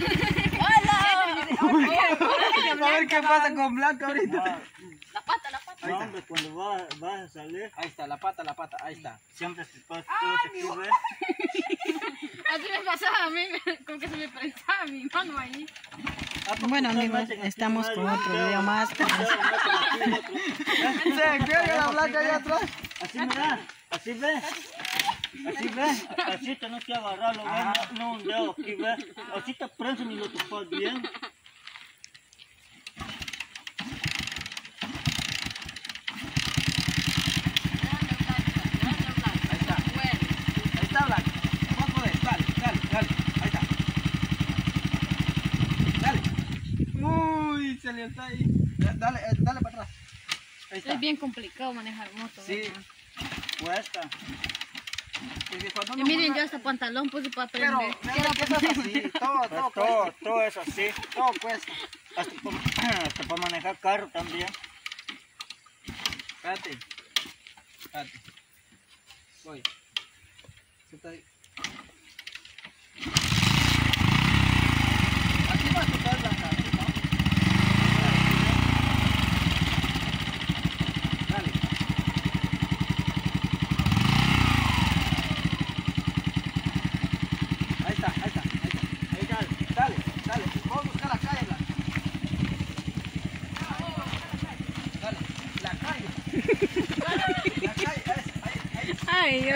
A ver qué pasa con Blanca ahorita. La pata, la pata. Ahí No, está. hombre, cuando vas, vas a salir, Ahí está, la pata, la pata, ahí está. siempre te pasa todo aquí, ¿ves? Así me pasaba a mí, como que se me prensaba mi mano ahí. Ah, pues, Bueno amigos, estamos con otro video más. Se quiere la Blanca allá atrás. Así mira, así ves. Así ves, así tenés que agarrarlo, ves, no, no un dedo aquí, ves. Así te prensan y lo tapas bien. Ahí está. Ahí está Blanca. Vos podés, dale, dale, dale. Ahí está. Dale. Uy, se le está ahí. Da- Dale, eh, dale para atrás. Ahí está. Es bien complicado manejar moto. Sí. ¿verdad? Cuesta. Porque cuando Y miren, monta- yo hasta pantalón puse para Pero, aprender. mira que eso es así. Todo, Pues todo, todo, es así. Todo cuesta. Hasta para, hasta para manejar carro también. Espérate. Espérate. Voy ahí. Aquí va a tocar Blanca, aquí, ¿no? Dale. Ahí está, ahí está, ahí está. Ahí dale, dale, dale. Vamos a buscar la calle, Blanca. Dale, la calle. La calle, ahí,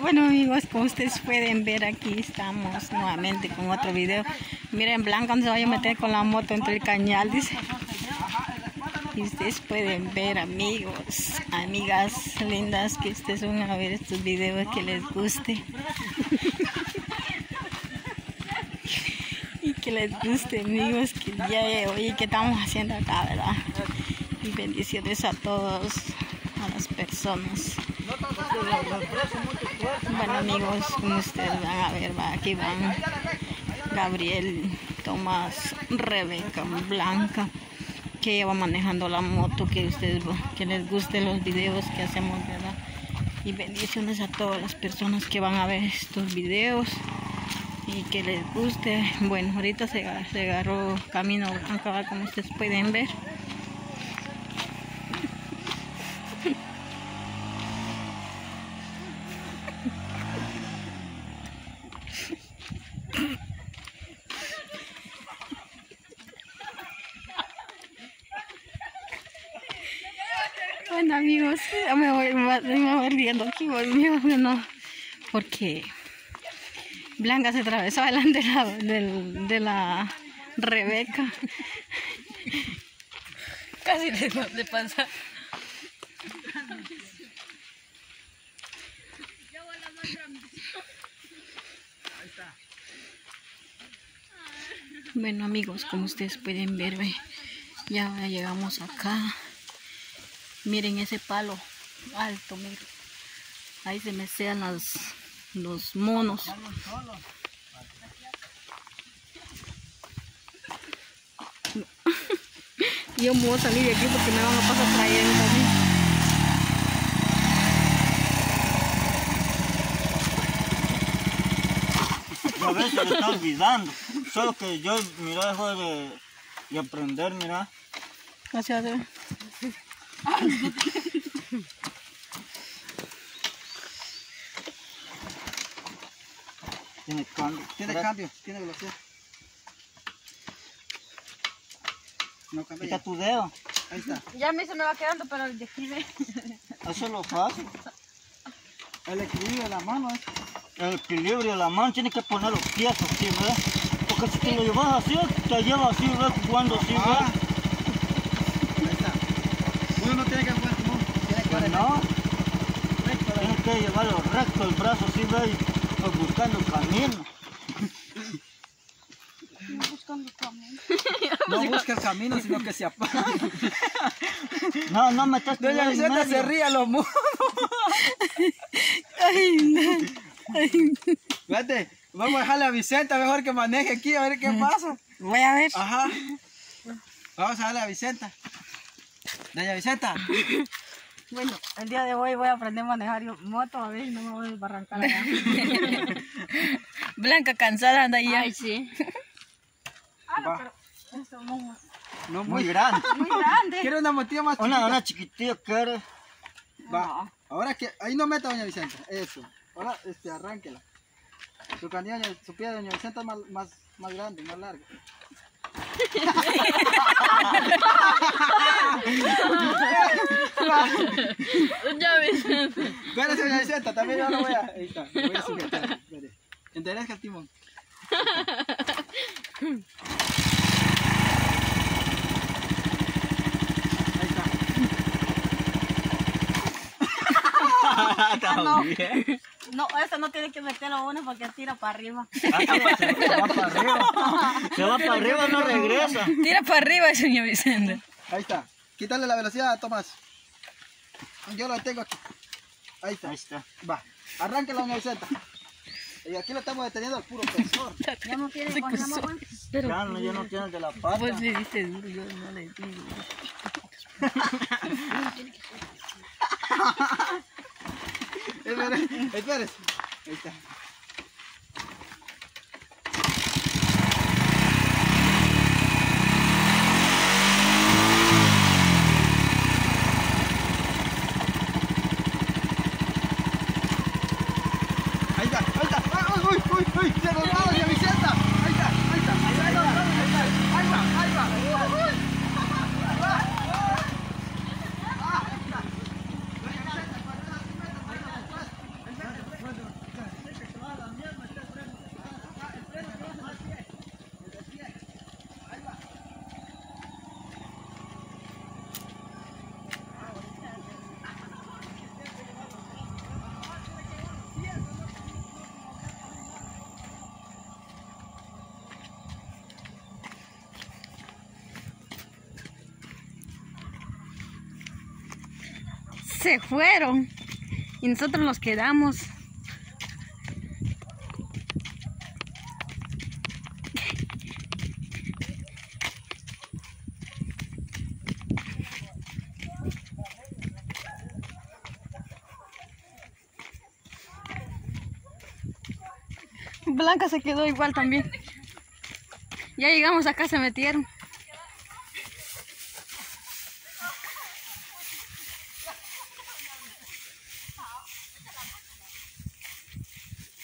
Bueno amigos, como ustedes pueden ver aquí estamos nuevamente con otro video. Miren Blanca no se vaya a meter con la moto entre el cañal, dice. Y ustedes pueden ver amigos, amigas lindas que ustedes van a ver estos videos que les guste. y que les guste amigos que de hoy que estamos haciendo acá, ¿verdad? Y bendiciones a todos, a las personas. Bueno amigos, como ustedes van a ver, aquí van Gabriel, Tomás, Rebeca, Blanca, que ella va manejando la moto, que ustedes que les gusten los videos que hacemos, ¿verdad? Y bendiciones a todas las personas que van a ver estos videos y que les guste. Bueno, ahorita se, se agarró camino ¿va? como ustedes pueden ver. Me voy, me voy- riendo aquí, voy, no, porque Blanca se atravesó delante de la, del- de la Rebeca. Casi le, pasa. Bueno amigos, como ustedes pueden ver, ve, ya llegamos acá. Miren ese palo alto, miren. Ahí se me sean las, los monos. Yo me voy a salir de aquí porque me van a pasar trayendo a veces se le está olvidando. Solo que yo, mira, dejo de, de aprender, mira. Gracias. Tiene cambio. Tiene cambio, tiene velocidad. No cambia. Quita ya. tu dedo. Ahí está. Ya a mí se me va quedando, pero el de aquí ve. Eso es lo fácil. El equilibrio de la mano es. El equilibrio de la mano tiene que poner los pies así, ¿verdad? Porque si te lo llevas así, te lleva así, ¿verdad? Jugando así, Ah. ¿verdad? Ahí está. Uno no tiene que jugar como tiene que Pues jugar no, recto. tienes que llevarlo recto el brazo así. Y pues, buscando el camino. No busca el camino, sino que se apaga. No, no metas tu Doña Vicenta se ríe a los monos. Ay, no. Ay, Fíjate, vamos a dejarle a Vicenta mejor que maneje aquí a ver qué pasa. Voy a ver. Ajá. Vamos a darle a Vicenta. Doña Vicenta. Bueno, el día de hoy voy a aprender a manejar yo moto, a ver si no me voy a desbarrancar allá. Blanca cansada anda ya. Ay, sí. Va. No, Muy muy grande. Muy grande. Quiero una motilla más Una, chiquita. una chiquitilla que eres. Va. Ahora que ahí no meta doña Vicenta. Eso. Ahora este arránquela. Su canilla, su pie de doña Vicenta es más, más, más grande, más largo. Ya ves. Espérese, doña Vicenta, también yo lo voy a. Ahí está, lo voy a sujetar. espere. Enderezca el timón. Ahí está. Está bien. No, eso no tiene que meterlo uno porque tira para arriba. Ah, se va- se va para arriba. Se va para arriba, no regresa. Tira para arriba, señor Vicente. Ahí está. Quítale la velocidad, Tomás. Yo lo tengo aquí. Ahí está. Ahí está. Va. Arranque la Vicenta. Y aquí lo estamos deteniendo al puro profesor. Ya no tiene con esa mamá. Ya no, ya no tienes de la pata. Pues le diste duro, yo no le digo. Espere, espere. Ahí está. Está, ahí está. ¡Uy, uy, uy! ¡Se nos va la camiseta! Ahí está, ahí está. Ahí va, ahí va, ahí va, Se fueron y nosotros nos quedamos. Blanca se quedó igual también. Ya llegamos acá, se metieron.